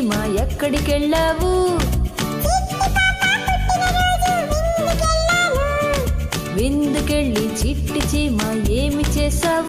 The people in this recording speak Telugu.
మా ఎక్కడికెళ్ళావు? విందుకెళ్ళి చిట్టి చీమ ఏమి చేసావు